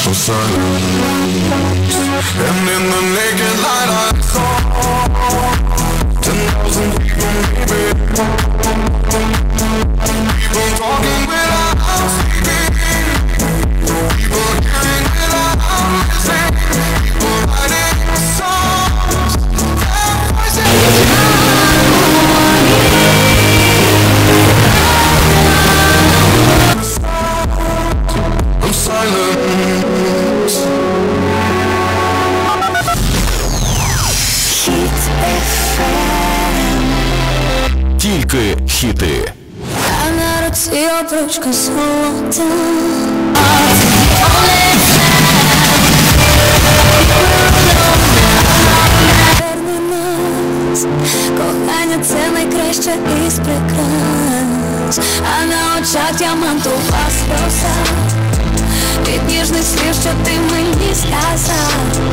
so silent And in the naked light I saw Тільки хіти. Обручка золота. Кохання це найкраще із прикрас. А на очах діамантова сльоза Від ніжних слів, що ти мені сказав